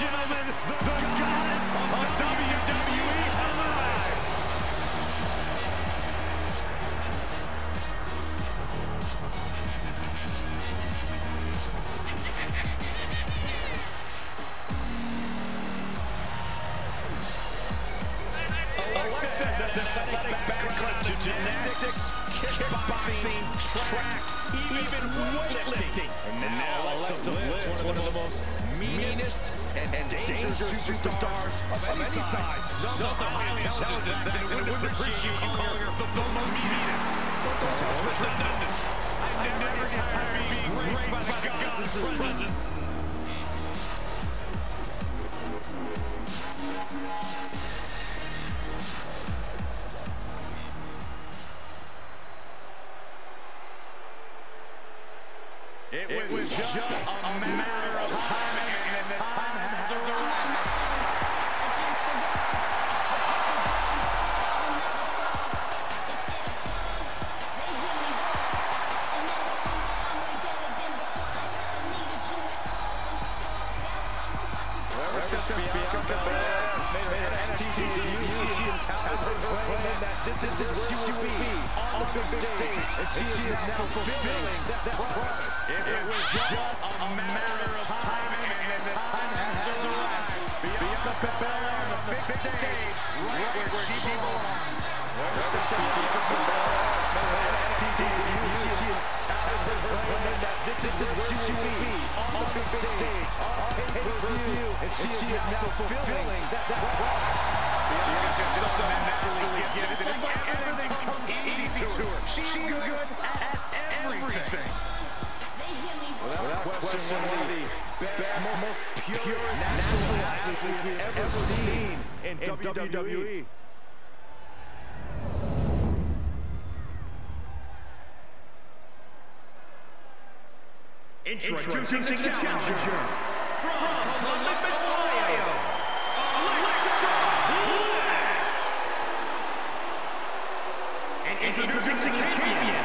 gentlemen, the, the goddess of WWE alive. Has athletic background in gymnastics, kickboxing, track, even weightlifting. And now Alexa Bliss, one of the most meanest and dangerous superstars of any size. She's also highly intelligent, and would appreciate you calling her the. I never get tired of being graced by the goddess's presence. It was just a matter of time, and the time she and Talbot that this is where she will be on the big stage, and she is now fulfilling that promise. It was just a matter of time, and the time has arrived. Bianca Belair on the big stage, right where she belongs. Ever since Bianca Belair made her NXT debut, she and Talbot proclaimed that this is where she will be on the big stage, on pay-per-view, and she is now fulfilling that promise. Bianca is so naturally gifted, and everything comes easy to her. She's good at everything. Without question, one of the best, most pure, natural athletes we've ever seen in WWE. Introducing the challenger from Columbus, Ohio, Alexa Bliss. And introducing the champion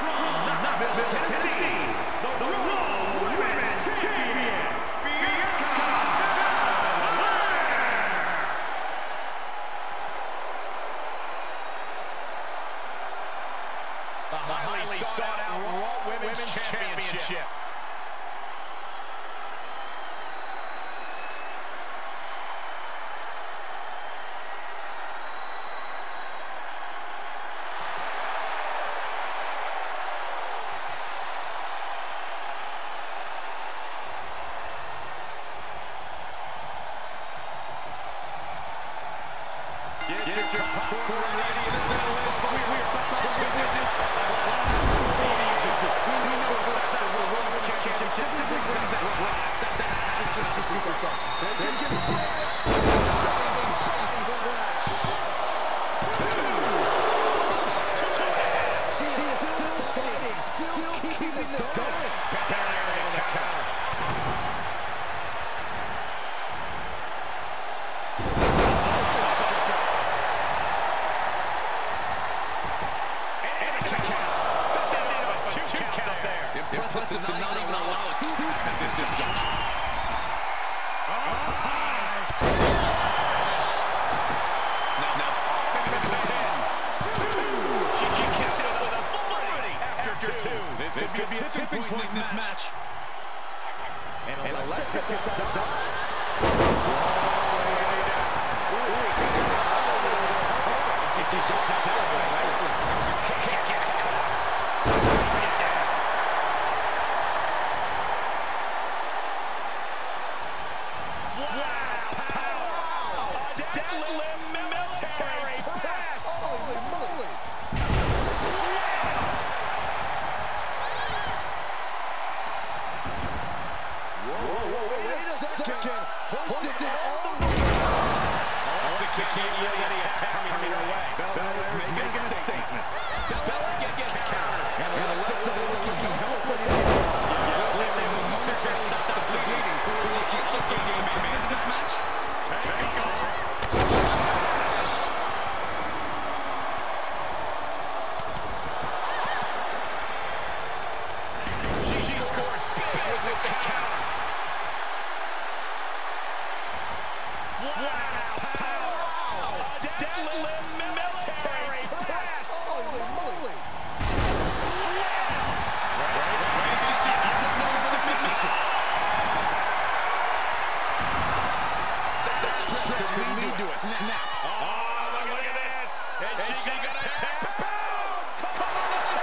from Knoxville, Tennessee, the Raw Women's Champion, Bianca Belair. The highly sought out Raw Women's Championship. Get your popcorn ready, ladies and gentlemen. We are about to a of audiences. We know about the World Women's Championship. Typically brings that drive, that action just to superstar. They give it She is still fighting, still keeping this going. Belair on the counter. Impressive to not even allow a two count at this juncture. Now, now, off into the pin. Two. She kicks it out with authority after two. This could be a tipping point in this match. And Alexa gets that dodge. Whoa, whoa, whoa, wait a second. second. Hosted it all the way. Alexa can't let any attack coming her way. Bell Bella's making a statement. Snap. Oh, look at this. And she got a tap. Come on, the.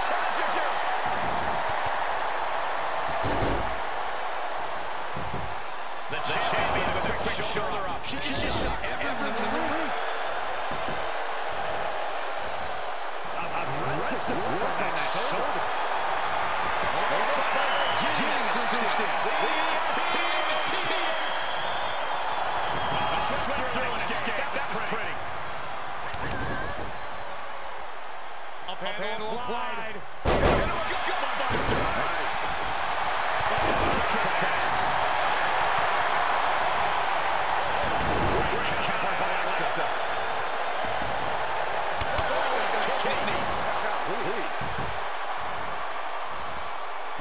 The champion with a quick. She just shot everything in the ring. Aggressive work on that shoulder. Getting cinched in. Swept through and escaped. That was pretty. Up and wide.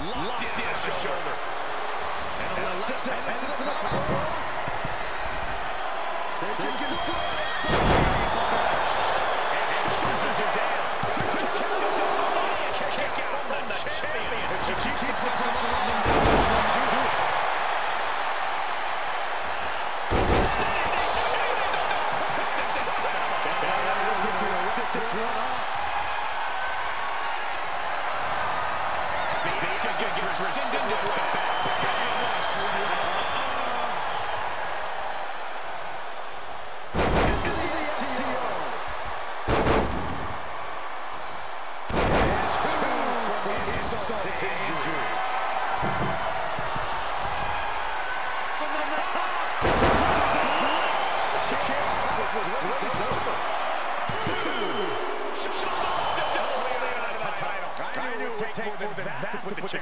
Locked in the shoulder. And Alexa's shoulders are down. Kick out from the champion. She keeps the pressure on them, that's what she's going to do. I knew it would take more than that to put the champ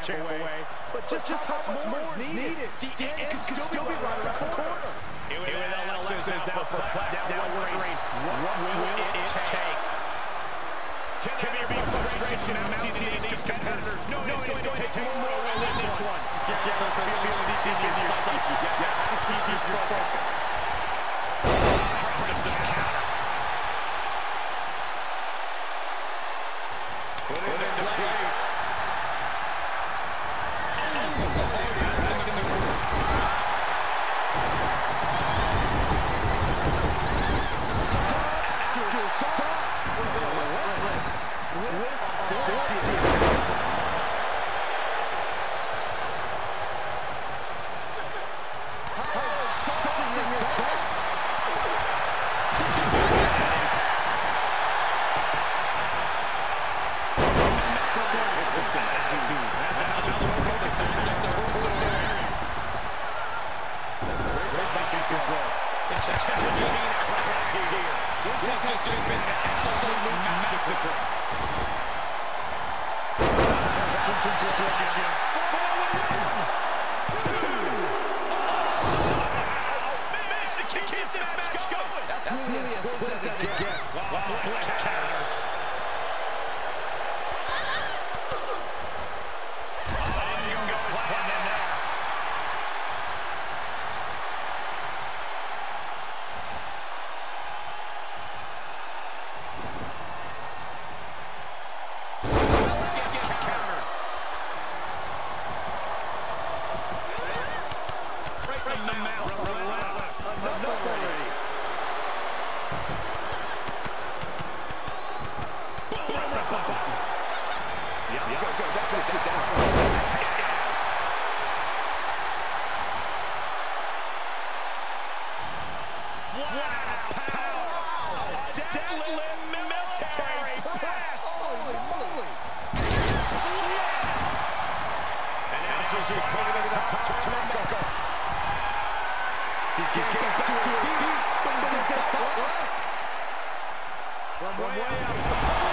away. But just, just how how much more is needed? needed. The the end end could still still be right around the corner. Here With Alexis is now perplexed, now wondering what will it take? Can there be frustration and mounting these competitors? No, it's going to take more than this one. Get those feelings deep in your psyche. You have to keep your focus. This has just been an absolute massacre. She's just putting it top turnbuckle. She's getting back to her feet. But is that what? From way out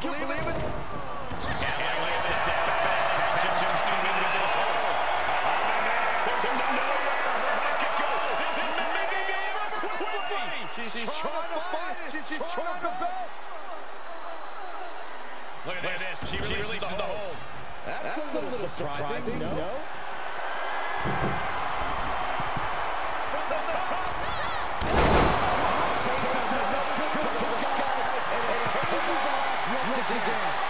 can believe it. She's trying to find it. Trying to best. Look at this. She releases the hold. That's a little surprising, no? Once again.